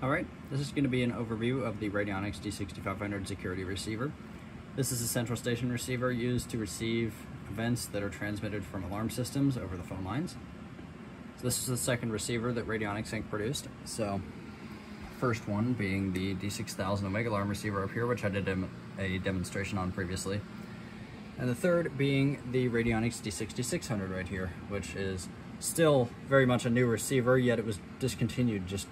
Alright, this is going to be an overview of the Radionics D6500 security receiver. This is a central station receiver used to receive events that are transmitted from alarm systems over the phone lines. So this is the second receiver that Radionics Inc. produced. So first one being the D6000 Omega alarm receiver up here, which I did a demonstration on previously. And the third being the Radionics D6600 right here, which is still very much a new receiver, yet it was discontinued just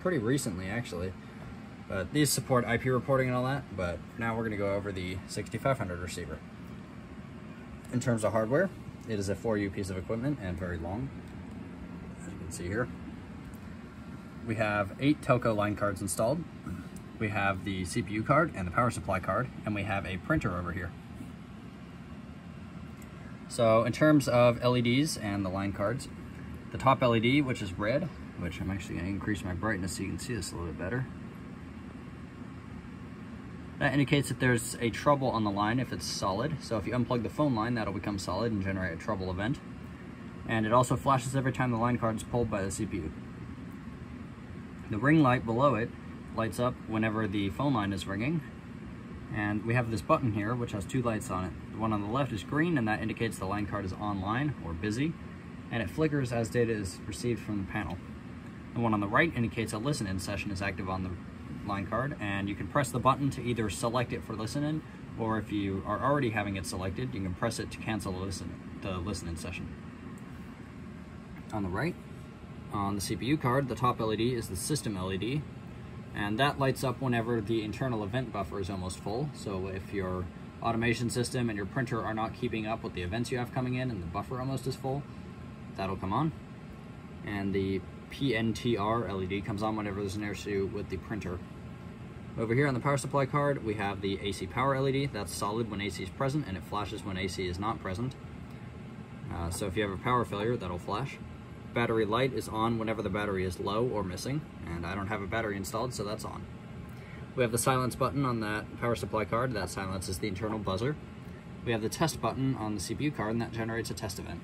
pretty recently actually. But these support IP reporting and all that, but now we're gonna go over the 6500 receiver. In terms of hardware, it is a 4U piece of equipment and very long, as you can see here. We have eight telco line cards installed. We have the CPU card and the power supply card, and we have a printer over here. So in terms of LEDs and the line cards, the top LED, which is red, which I'm actually going to increase my brightness so you can see this a little bit better. That indicates that there's a trouble on the line if it's solid. So if you unplug the phone line, that'll become solid and generate a trouble event. And it also flashes every time the line card is pulled by the CPU. The ring light below it lights up whenever the phone line is ringing. And we have this button here, which has two lights on it. The one on the left is green, and that indicates the line card is online or busy. And it flickers as data is received from the panel. The one on the right indicates a listen-in session is active on the line card, and you can press the button to either select it for listen-in, or if you are already having it selected, you can press it to cancel the listen listen-in session. On the right, on the CPU card, the top LED is the system LED, and that lights up whenever the internal event buffer is almost full. So if your automation system and your printer are not keeping up with the events you have coming in and the buffer almost is full, that'll come on. And the PNTR LED comes on whenever there's an issue with the printer. Over here on the power supply card, we have the AC power LED. That's solid when AC is present and it flashes when AC is not present. Uh, so if you have a power failure, that'll flash. Battery light is on whenever the battery is low or missing, and I don't have a battery installed, so that's on. We have the silence button on that power supply card. That silences the internal buzzer. We have the test button on the CPU card, and that generates a test event.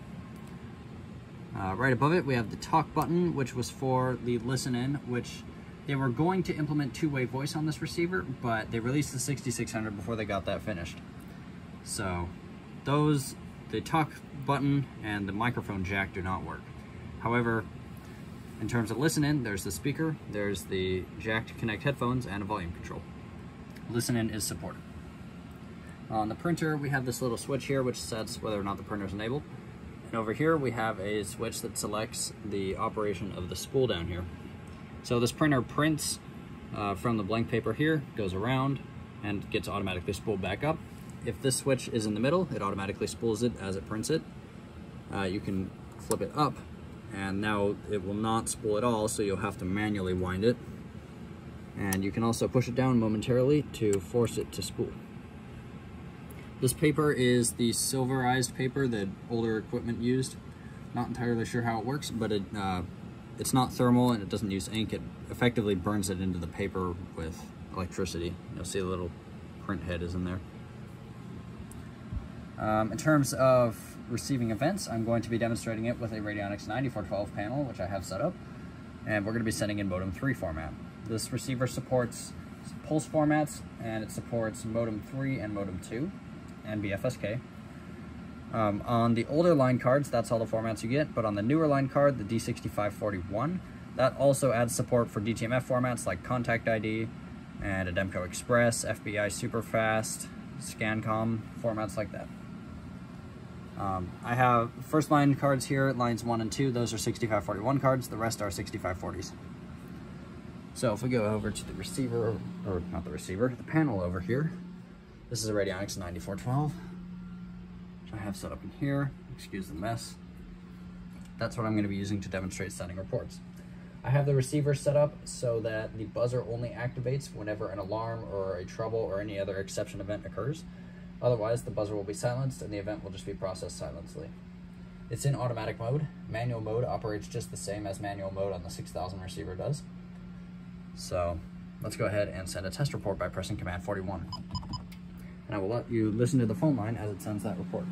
Uh, right above it, we have the talk button, which was for the listen in, which they were going to implement two-way voice on this receiver, but they released the 6600 before they got that finished. So those, the talk button and the microphone jack do not work. However, in terms of listen in, there's the speaker, there's the jack to connect headphones, and a volume control. Listen in is supported. On the printer, we have this little switch here which sets whether or not the printer is enabled. And over here we have a switch that selects the operation of the spool down here. So this printer prints uh, from the blank paper here, goes around, and gets automatically spooled back up. If this switch is in the middle, it automatically spools it as it prints it. Uh, you can flip it up, and now it will not spool at all, so you'll have to manually wind it. And you can also push it down momentarily to force it to spool. This paper is the silverized paper that older equipment used. Not entirely sure how it works, but it uh, it's not thermal and it doesn't use ink. It effectively burns it into the paper with electricity. You'll see the little print head is in there. Um, in terms of receiving events, I'm going to be demonstrating it with a Radionics 9412 panel, which I have set up, and we're going to be sending in modem 3 format. This receiver supports pulse formats, and it supports modem 3 and modem 2 and BFSK. Um, on the older line cards, that's all the formats you get, but on the newer line card, the D6541, that also adds support for DTMF formats like Contact ID and Ademco Express, FBI Superfast, Scancom, formats like that. Um, I have first line cards here, lines 1 and 2, those are 6541 cards, the rest are 6540s. So if we go over to the receiver, or not the receiver, the panel over here, this is a Radionics 9412, which I have set up in here. Excuse the mess. That's what I'm going to be using to demonstrate sending reports. I have the receiver set up so that the buzzer only activates whenever an alarm or a trouble or any other exception event occurs. Otherwise, the buzzer will be silenced and the event will just be processed silently. It's in automatic mode. Manual mode operates just the same as manual mode on the 6000 receiver does. So let's go ahead and send a test report by pressing Command 41 and I will let you listen to the phone line as it sends that report.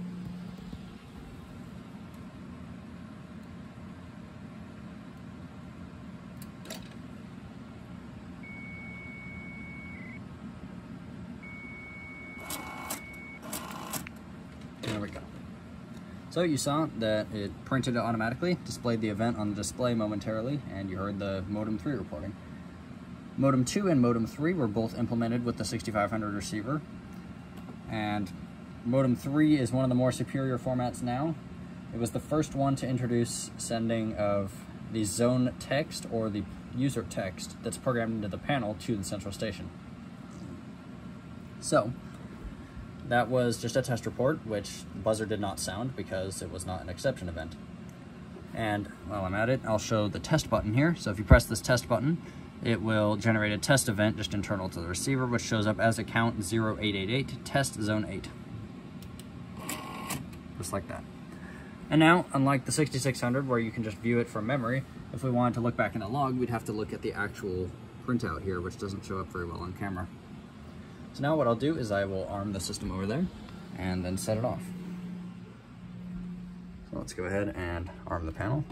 There we go. So you saw that it printed it automatically, displayed the event on the display momentarily, and you heard the modem 3 reporting. Modem 2 and modem 3 were both implemented with the 6500 receiver, and modem 3 is one of the more superior formats now. It was the first one to introduce sending of the zone text or the user text that's programmed into the panel to the central station. So, that was just a test report, which buzzer did not sound because it was not an exception event. And while I'm at it, I'll show the test button here. So if you press this test button, it will generate a test event just internal to the receiver, which shows up as account 0888 test zone 8. Just like that. And now, unlike the 6600 where you can just view it from memory, if we wanted to look back in the log, we'd have to look at the actual printout here, which doesn't show up very well on camera. So now what I'll do is I will arm the system over there and then set it off. Let's go ahead and arm the panel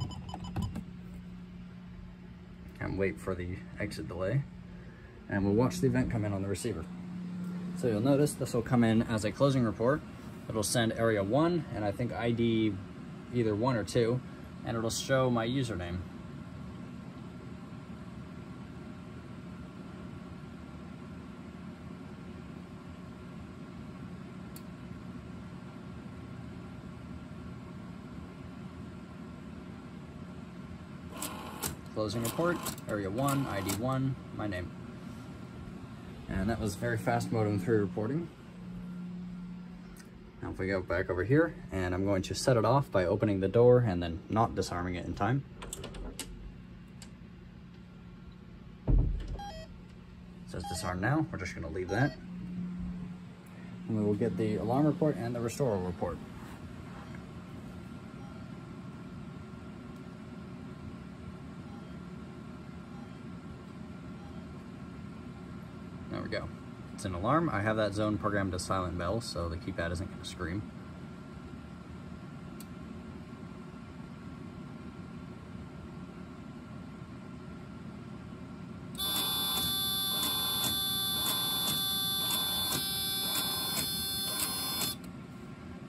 and wait for the exit delay. And we'll watch the event come in on the receiver. So you'll notice this will come in as a closing report. It'll send area one and I think ID either one or two, and it'll show my username. Closing report, area 1, ID 1, my name. And that was very fast modem 3 reporting. Now if we go back over here, and I'm going to set it off by opening the door and then not disarming it in time. So it's disarmed now, we're just gonna leave that. And we will get the alarm report and the restore report. There we go. It's an alarm. I have that zone programmed to silent bell, so the keypad isn't going to scream.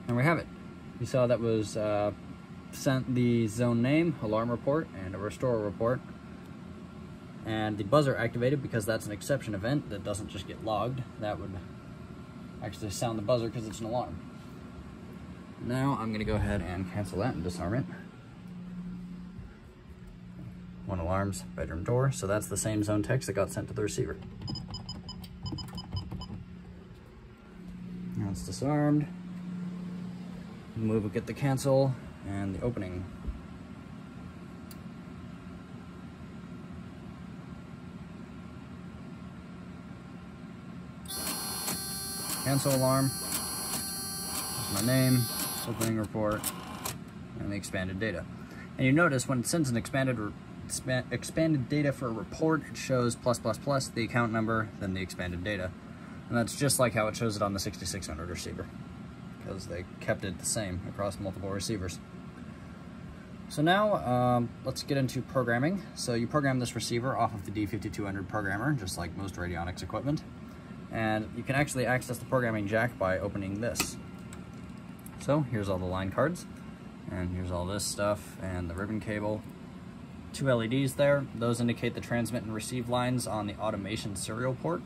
And we have it. You saw that was uh, sent the zone name, alarm report, and a restore report and the buzzer activated because that's an exception event that doesn't just get logged. That would actually sound the buzzer because it's an alarm. Now I'm gonna go ahead and cancel that and disarm it. One alarms, bedroom door, so that's the same zone text that got sent to the receiver. Now it's disarmed. Move, get the cancel and the opening cancel alarm, my name, opening report, and the expanded data. And you notice when it sends an expanded expanded data for a report, it shows plus plus plus the account number, then the expanded data. And that's just like how it shows it on the 6600 receiver, because they kept it the same across multiple receivers. So now, um, let's get into programming. So you program this receiver off of the D5200 programmer, just like most radionics equipment and you can actually access the programming jack by opening this. So here's all the line cards, and here's all this stuff, and the ribbon cable. Two LEDs there, those indicate the transmit and receive lines on the automation serial port.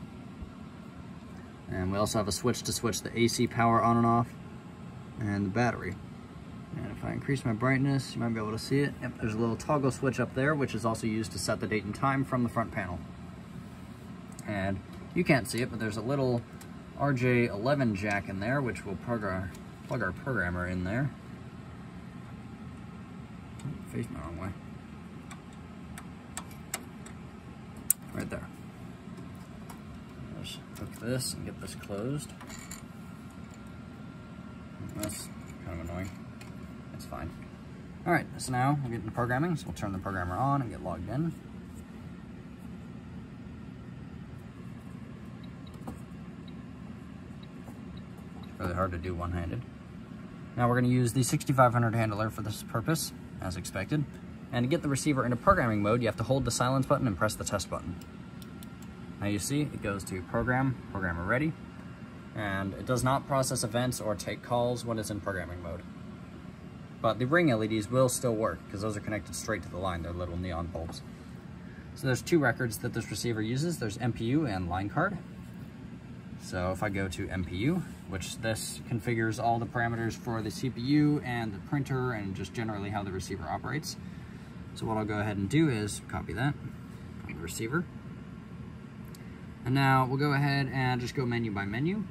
And we also have a switch to switch the AC power on and off, and the battery. And if I increase my brightness, you might be able to see it. Yep, there's a little toggle switch up there, which is also used to set the date and time from the front panel. And you can't see it, but there's a little RJ11 jack in there, which will plug our, plug our programmer in there. Oh, face my wrong way. Right there. Let's hook this and get this closed. That's kind of annoying. It's fine. Alright, so now we'll get into programming, so we'll turn the programmer on and get logged in. Really hard to do one-handed. Now we're going to use the 6500 handler for this purpose, as expected. And to get the receiver into programming mode, you have to hold the silence button and press the test button. Now you see, it goes to program, programmer ready, and it does not process events or take calls when it's in programming mode. but the ring LEDs will still work because those are connected straight to the line. They're little neon bulbs. So there's two records that this receiver uses. There's MPU and line card. So if I go to MPU, which this configures all the parameters for the CPU and the printer and just generally how the receiver operates. So what I'll go ahead and do is copy that from the receiver. And now we'll go ahead and just go menu by menu.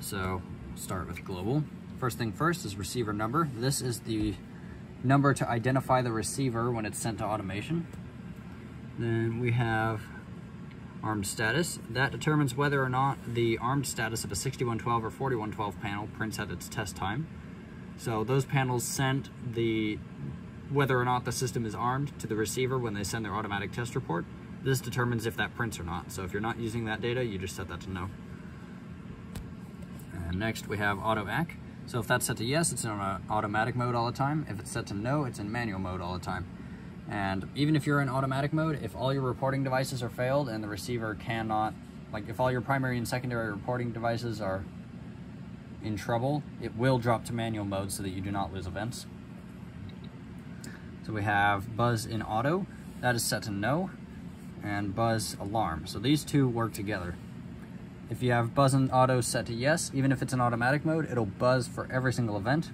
So start with global. First thing first is receiver number. This is the number to identify the receiver when it's sent to automation. Then we have armed status. That determines whether or not the armed status of a 6112 or 4112 panel prints at its test time. So those panels sent the whether or not the system is armed to the receiver when they send their automatic test report. This determines if that prints or not. So if you're not using that data, you just set that to no. And next we have auto ACK. So if that's set to yes, it's in automatic mode all the time. If it's set to no, it's in manual mode all the time. And even if you're in automatic mode, if all your reporting devices are failed and the receiver cannot, like if all your primary and secondary reporting devices are in trouble, it will drop to manual mode so that you do not lose events. So we have buzz in auto, that is set to no, and buzz alarm. So these two work together. If you have buzz in auto set to yes, even if it's in automatic mode, it'll buzz for every single event.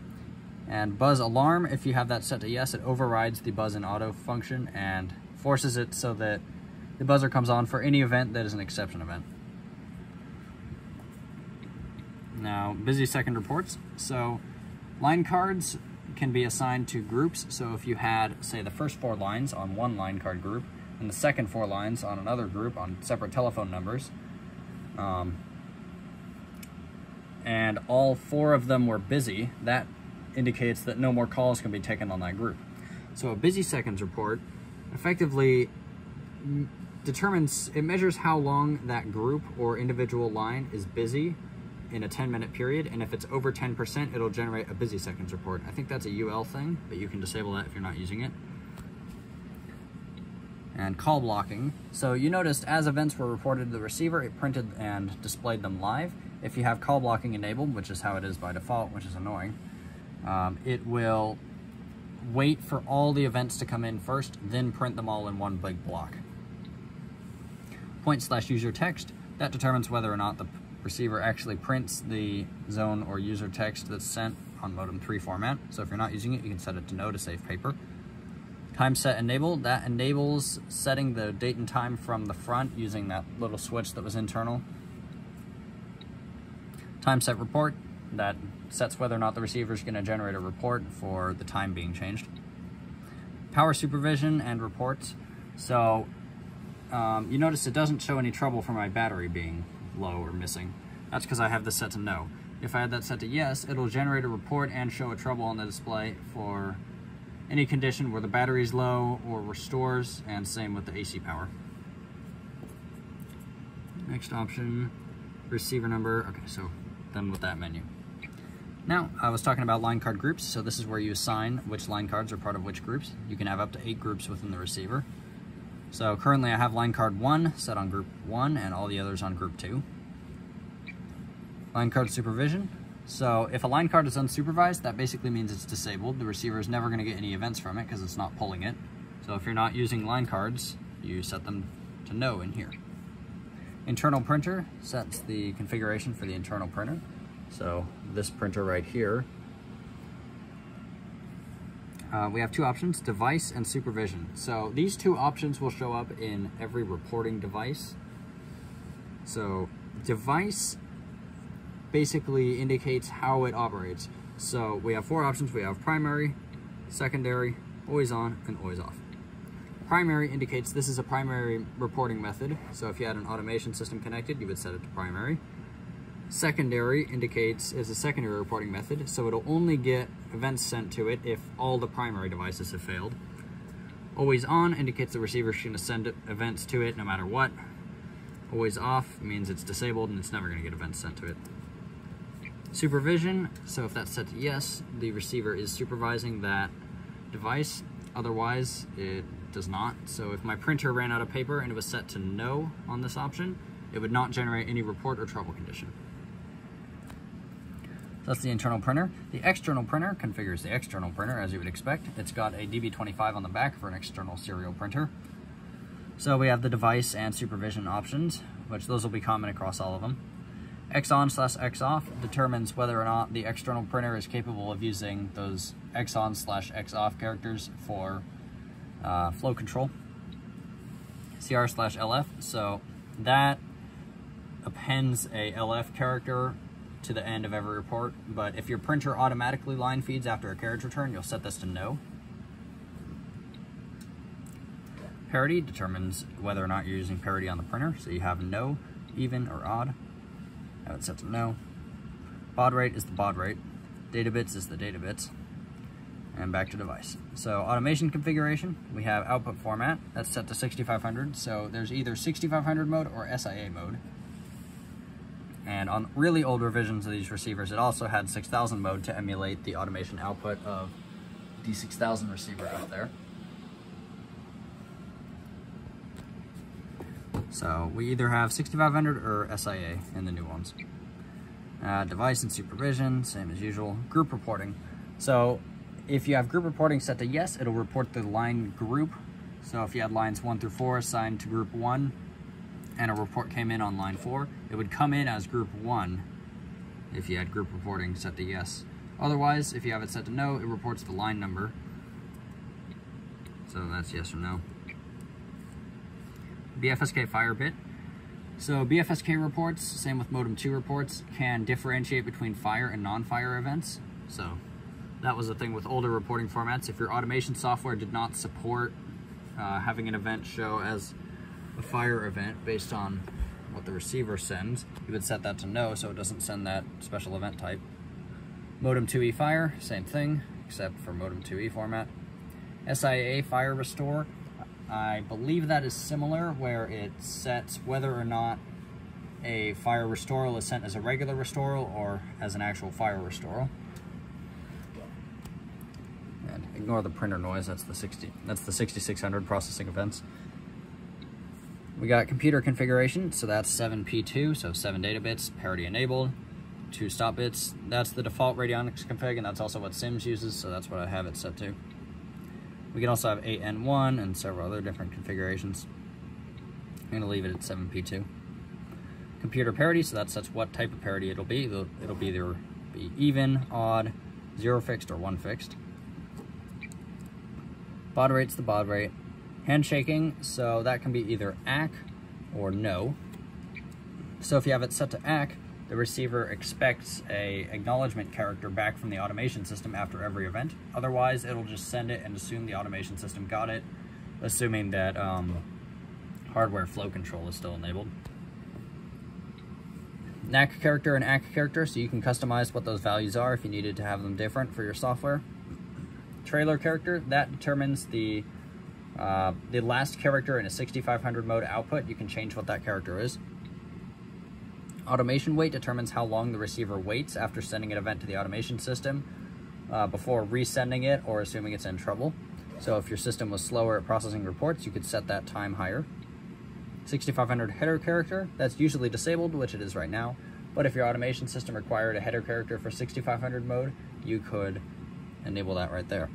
And buzz alarm, if you have that set to yes, it overrides the buzz in auto function and forces it so that the buzzer comes on for any event that is an exception event. Now, busy second reports. So line cards can be assigned to groups. So if you had, say, the first four lines on one line card group and the second four lines on another group on separate telephone numbers, um, and all four of them were busy, that indicates that no more calls can be taken on that group. So a busy seconds report effectively determines, it measures how long that group or individual line is busy in a 10 minute period, and if it's over 10%, it'll generate a busy seconds report. I think that's a UL thing, but you can disable that if you're not using it. And call blocking. So you noticed as events were reported to the receiver, it printed and displayed them live. If you have call blocking enabled, which is how it is by default, which is annoying, um, it will wait for all the events to come in first, then print them all in one big block. Point slash user text, that determines whether or not the receiver actually prints the zone or user text that's sent on modem 3 format. So if you're not using it, you can set it to no to save paper. Time set enable, that enables setting the date and time from the front using that little switch that was internal. Time set report, that sets whether or not the receiver is going to generate a report for the time being changed. Power supervision and reports. So um, you notice it doesn't show any trouble for my battery being low or missing. That's because I have this set to no. If I had that set to yes, it'll generate a report and show a trouble on the display for any condition where the battery is low or restores, and same with the AC power. Next option, receiver number. Okay, so done with that menu. Now, I was talking about line card groups, so this is where you assign which line cards are part of which groups. You can have up to eight groups within the receiver. So currently I have line card 1 set on group 1 and all the others on group 2. Line card supervision. So if a line card is unsupervised, that basically means it's disabled. The receiver is never going to get any events from it because it's not pulling it. So if you're not using line cards, you set them to no in here. Internal printer sets the configuration for the internal printer. So this printer right here, uh, we have two options, device and supervision. So these two options will show up in every reporting device. So device basically indicates how it operates. So we have four options. We have primary, secondary, always on, and always off. Primary indicates this is a primary reporting method. So if you had an automation system connected, you would set it to primary. Secondary indicates is a secondary reporting method, so it'll only get events sent to it if all the primary devices have failed. Always on indicates the receiver is going to send events to it no matter what. Always off means it's disabled and it's never going to get events sent to it. Supervision, so if that's set to yes, the receiver is supervising that device. Otherwise, it does not. So if my printer ran out of paper and it was set to no on this option, it would not generate any report or trouble condition. That's the internal printer. The external printer configures the external printer as you would expect. It's got a DB25 on the back for an external serial printer. So we have the device and supervision options, which those will be common across all of them. X on slash X off determines whether or not the external printer is capable of using those X on slash X off characters for uh, flow control. CR slash LF, so that appends a LF character to the end of every report, but if your printer automatically line feeds after a carriage return, you'll set this to no. Parity determines whether or not you're using parity on the printer, so you have no, even, or odd. I would set to no. Baud rate is the baud rate. Data bits is the data bits. And back to device. So automation configuration, we have output format, that's set to 6500, so there's either 6500 mode or SIA mode. And on really old revisions of these receivers, it also had 6000 mode to emulate the automation output of the 6000 receiver out there. So we either have 6500 or SIA in the new ones. Uh, device and supervision, same as usual. Group reporting. So if you have group reporting set to yes, it'll report the line group. So if you had lines one through four assigned to group one, and a report came in on line four, it would come in as group one if you had group reporting set to yes. Otherwise, if you have it set to no, it reports the line number. So that's yes or no. BFSK fire bit. So BFSK reports, same with modem 2 reports, can differentiate between fire and non-fire events. So that was the thing with older reporting formats. If your automation software did not support uh, having an event show as a fire event based on what the receiver sends, you would set that to no so it doesn't send that special event type. Modem 2E fire, same thing, except for modem 2E format. SIA fire restore, I believe that is similar where it sets whether or not a fire restoral is sent as a regular restoral or as an actual fire restoral. And ignore the printer noise, that's the 60 that's the 6600 processing events. We got computer configuration, so that's 7P2, so 7 data bits, parity enabled, 2 stop bits. That's the default radionics config, and that's also what Sims uses, so that's what I have it set to. We can also have 8N1 and several other different configurations. I'm going to leave it at 7P2. Computer parity, so that sets what type of parity it'll be. It'll, it'll be either be even, odd, zero fixed, or one fixed. Baud rate's the baud rate. Handshaking, so that can be either ACK or no. So if you have it set to ACK, the receiver expects a acknowledgement character back from the automation system after every event. Otherwise, it'll just send it and assume the automation system got it, assuming that um, hardware flow control is still enabled. NAK character and ACK character, so you can customize what those values are if you needed to have them different for your software. Trailer character, that determines the uh, the last character in a 6500 mode output, you can change what that character is. Automation wait determines how long the receiver waits after sending an event to the automation system uh, before resending it or assuming it's in trouble. So if your system was slower at processing reports, you could set that time higher. 6500 header character, that's usually disabled, which it is right now. But if your automation system required a header character for 6500 mode, you could enable that right there.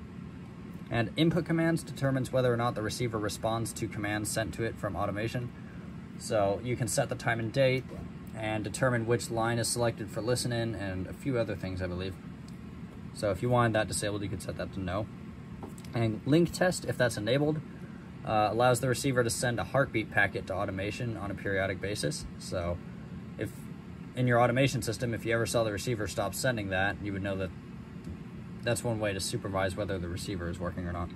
And input commands determines whether or not the receiver responds to commands sent to it from automation. So you can set the time and date and determine which line is selected for listening and a few other things, I believe. So if you wanted that disabled, you could set that to no. And link test, if that's enabled, uh, allows the receiver to send a heartbeat packet to automation on a periodic basis. So if in your automation system, if you ever saw the receiver stop sending that, you would know that that's one way to supervise whether the receiver is working or not.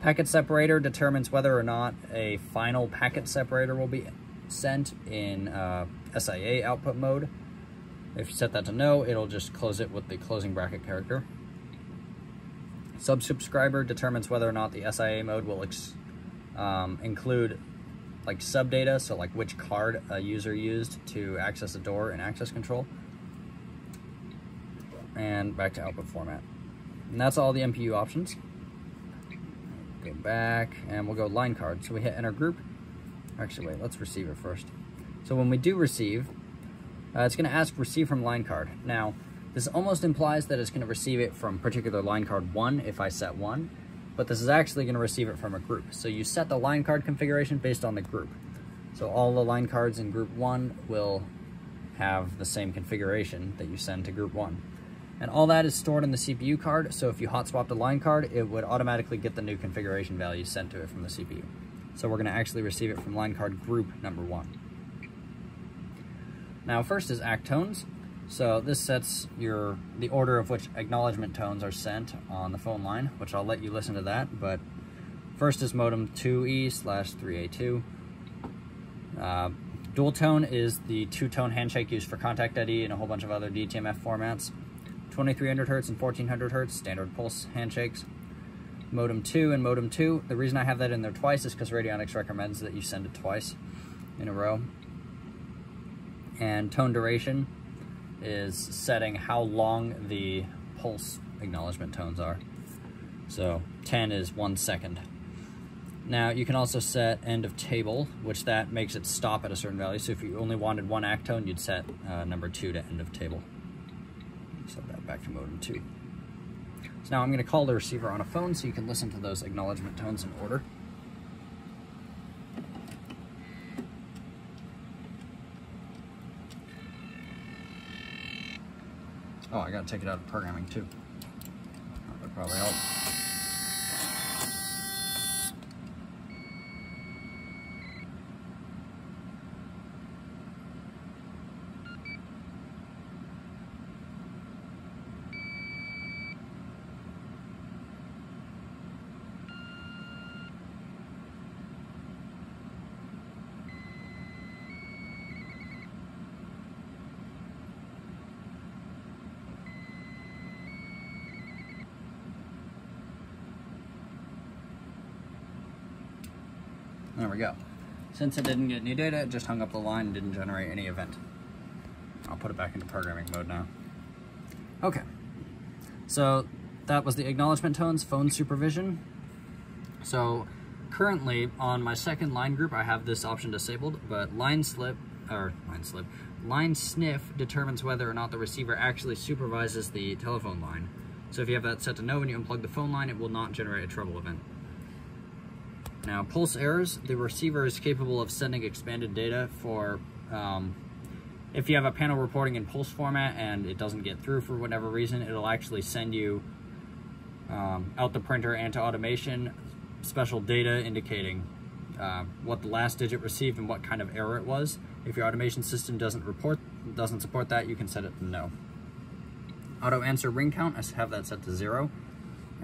Packet separator determines whether or not a final packet separator will be sent in uh, SIA output mode. If you set that to no, it'll just close it with the closing bracket character. Subscriber determines whether or not the SIA mode will um, include like sub data, so like which card a user used to access a door in access control and back to output format. And that's all the MPU options. Go back and we'll go line card. So we hit enter group. Actually, wait, let's receive it first. So when we do receive, uh, it's gonna ask receive from line card. Now, This almost implies that it's going to receive it from particular line card 1 if I set 1, but this is actually going to receive it from a group. So you set the line card configuration based on the group. So all the line cards in group 1 will have the same configuration that you send to group 1. And all that is stored in the CPU card, so if you hot swapped a line card, it would automatically get the new configuration value sent to it from the CPU. So we're going to actually receive it from line card group number 1. Now first is ACK tones. So this sets your the order of which acknowledgement tones are sent on the phone line, which I'll let you listen to that, but first is modem 2E slash 3A2. Uh, dual tone is the two-tone handshake used for contact ID and a whole bunch of other DTMF formats. 2300 hertz and 1400 hertz, standard pulse handshakes. Modem 2 and modem 2. The reason I have that in there twice is because Radionics recommends that you send it twice in a row. And tone duration is setting how long the pulse acknowledgement tones are. So 10 is one second. Now you can also set end of table, which that makes it stop at a certain value. So if you only wanted one ACK tone, you'd set uh, number two to end of table. Set that back to modem two. So now I'm gonna call the receiver on a phone so you can listen to those acknowledgement tones in order. Oh, I gotta take it out of programming too. That probably help. There we go. Since it didn't get any data, it just hung up the line and didn't generate any event. I'll put it back into programming mode now. Okay, so that was the acknowledgement tones, phone supervision. So currently on my second line group, I have this option disabled, but line slip, or line slip, line sniff determines whether or not the receiver actually supervises the telephone line. So if you have that set to no when you unplug the phone line, it will not generate a trouble event. Now, pulse errors, the receiver is capable of sending expanded data for, um, if you have a panel reporting in pulse format and it doesn't get through for whatever reason, it'll actually send you um, out the printer and to automation special data indicating uh, what the last digit received and what kind of error it was. If your automation system doesn't report, doesn't support that, you can set it to no. Auto answer ring count, I have that set to zero.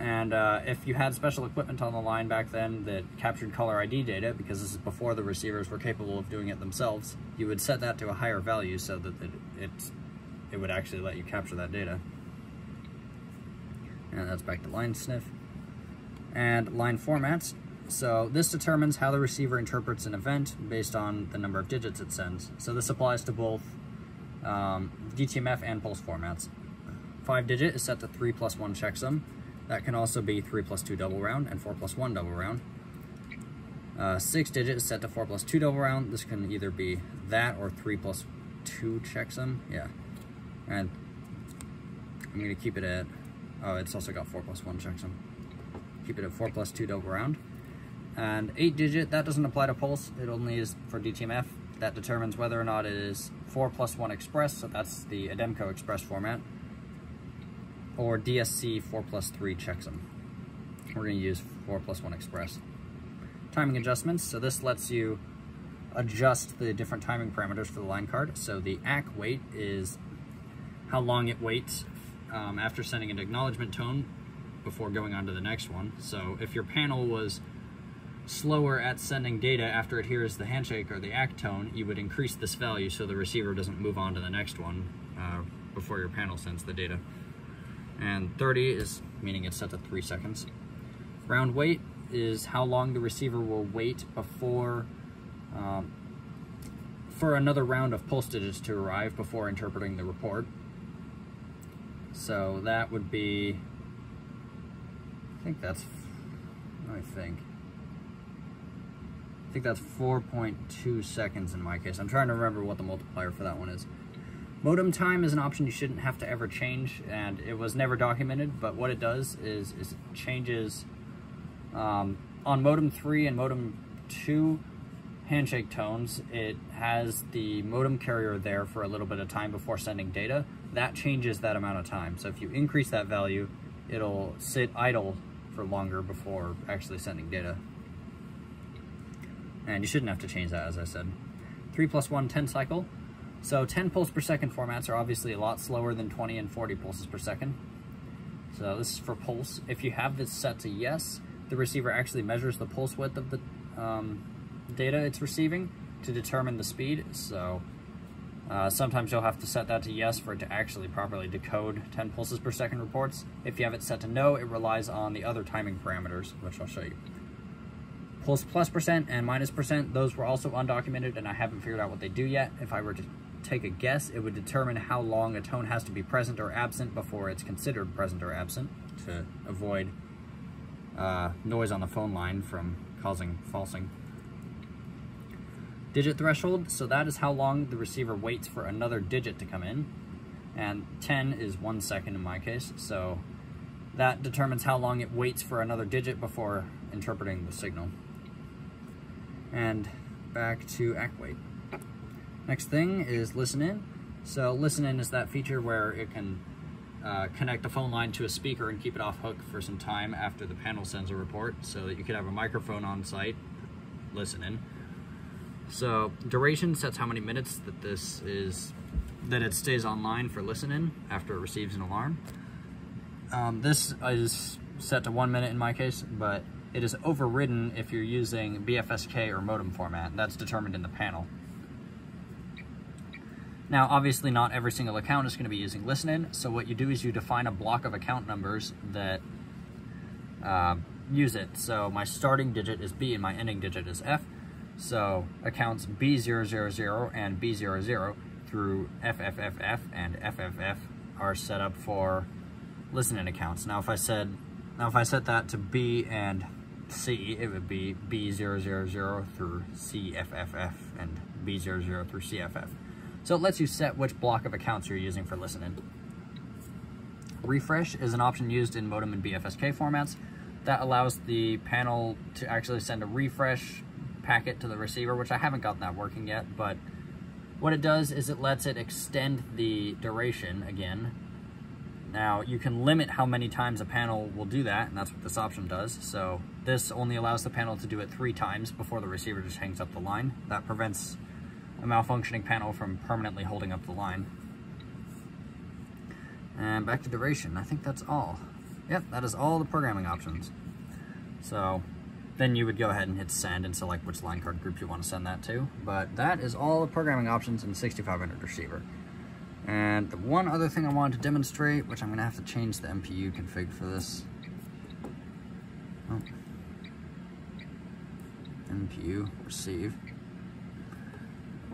And uh, if you had special equipment on the line back then that captured caller ID data, because this is before the receivers were capable of doing it themselves, you would set that to a higher value so that it, it, it would actually let you capture that data. And that's back to line sniff. And line formats. So this determines how the receiver interprets an event based on the number of digits it sends. So this applies to both um, DTMF and pulse formats. Five digit is set to three plus one checksum. That can also be 3 plus 2 double round and 4 plus 1 double round. Uh, 6 digit is set to 4 plus 2 double round. This can either be that or 3 plus 2 checksum. Yeah. And I'm going to keep it at, oh, it's also got 4 plus 1 checksum. Keep it at 4 plus 2 double round. And 8 digit, that doesn't apply to pulse. It only is for DTMF. That determines whether or not it is 4 plus 1 express, so that's the ADEMCO express format or DSC 4 plus 3 checksum. We're going to use 4 plus 1 express. Timing adjustments, so this lets you adjust the different timing parameters for the line card. So the ACK wait is how long it waits um, after sending an acknowledgement tone before going on to the next one. So if your panel was slower at sending data after it hears the handshake or the ACK tone, you would increase this value so the receiver doesn't move on to the next one uh, before your panel sends the data and 30 is meaning it's set to three seconds. Round wait is how long the receiver will wait before um, for another round of digits to arrive before interpreting the report. So that would be, I think that's, I think, I think that's 4.2 seconds in my case. I'm trying to remember what the multiplier for that one is. Modem time is an option you shouldn't have to ever change, and it was never documented, but what it does is, is it changes um, on modem 3 and modem 2 handshake tones, it has the modem carrier there for a little bit of time before sending data. That changes that amount of time. So if you increase that value, it'll sit idle for longer before actually sending data. And you shouldn't have to change that, as I said. 3 plus 1, 10 cycle. So 10 pulse per second formats are obviously a lot slower than 20 and 40 pulses per second. So this is for pulse. If you have this set to yes, the receiver actually measures the pulse width of the um, data it's receiving to determine the speed. So uh, sometimes you'll have to set that to yes for it to actually properly decode 10 pulses per second reports. If you have it set to no, it relies on the other timing parameters, which I'll show you. Pulse plus percent and minus percent, those were also undocumented and I haven't figured out what they do yet. If I were to take a guess, it would determine how long a tone has to be present or absent before it's considered present or absent to avoid uh, noise on the phone line from causing falsing. Digit threshold, so that is how long the receiver waits for another digit to come in. And 10 is one second in my case, so that determines how long it waits for another digit before interpreting the signal. And back to ACK wait. Next thing is listen in. So listen in is that feature where it can uh, connect the phone line to a speaker and keep it off hook for some time after the panel sends a report so that you could have a microphone on site listening. So duration sets how many minutes that this is, that it stays online for listening after it receives an alarm. Um, this is set to one minute in my case, but it is overridden if you're using BFSK or modem format. That's determined in the panel. Now, obviously not every single account is going to be using listen-in, so what you do is you define a block of account numbers that uh, use it. So my starting digit is B and my ending digit is F. So accounts B000 and B00 through FFFF and FFF are set up for listen-in accounts. Now if I said, now if I set that to B and C, it would be B000 through CFFF and B00 through CFF. So it lets you set which block of accounts you're using for listening. Refresh is an option used in modem and BFSK formats that allows the panel to actually send a refresh packet to the receiver, which I haven't gotten that working yet, but what it does is it lets it extend the duration again. Now, you can limit how many times a panel will do that, and that's what this option does. So this only allows the panel to do it three times before the receiver just hangs up the line. That prevents a malfunctioning panel from permanently holding up the line. And back to duration, I think that's all. Yep, that is all the programming options. So then you would go ahead and hit send and select which line card group you want to send that to. But that is all the programming options in 6500 receiver. And the one other thing I wanted to demonstrate, which I'm going to have to change the MPU config for this. Oh. MPU receive.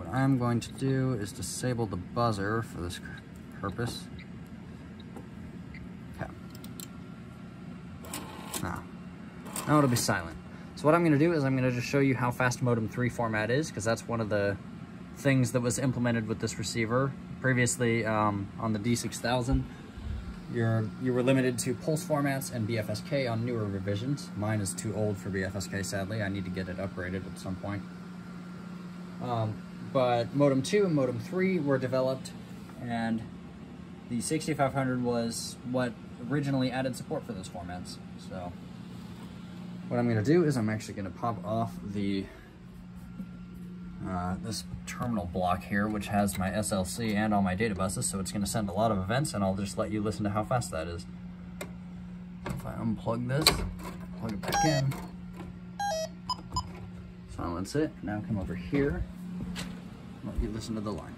What I'm going to do is disable the buzzer for this purpose. Okay. Now, now it'll be silent. So what I'm going to do is I'm going to just show you how fast Modem 3 format is, because that's one of the things that was implemented with this receiver. Previously, um, on the D6000, you're, you were limited to pulse formats and BFSK on newer revisions. Mine is too old for BFSK, sadly. I need to get it upgraded at some point. Um, but Modem 2 and Modem 3 were developed, and the 6500 was what originally added support for those formats. So what I'm going to do is I'm actually going to pop off the uh, this terminal block here, which has my SLC and all my data buses, so it's going to send a lot of events, and I'll just let you listen to how fast that is. If I unplug this, plug it back in, silence it, now come over here, you listen to the line.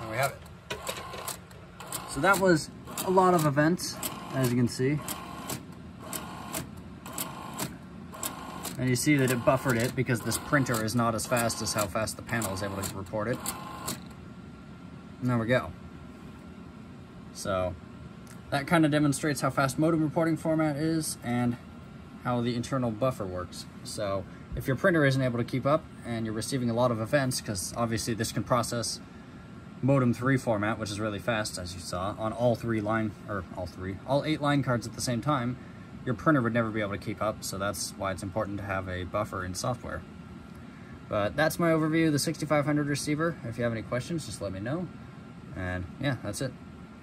There we have it. So that was a lot of events, as you can see. And you see that it buffered it because this printer is not as fast as how fast the panel is able to report it. And there we go. So that kind of demonstrates how fast modem reporting format is and how the internal buffer works. So if your printer isn't able to keep up and you're receiving a lot of events, because obviously this can process modem 3 format, which is really fast, as you saw, on all three line, or all three, all eight line cards at the same time, your printer would never be able to keep up, so that's why it's important to have a buffer in software. But that's my overview of the 6500 receiver. If you have any questions, just let me know. And yeah, that's it.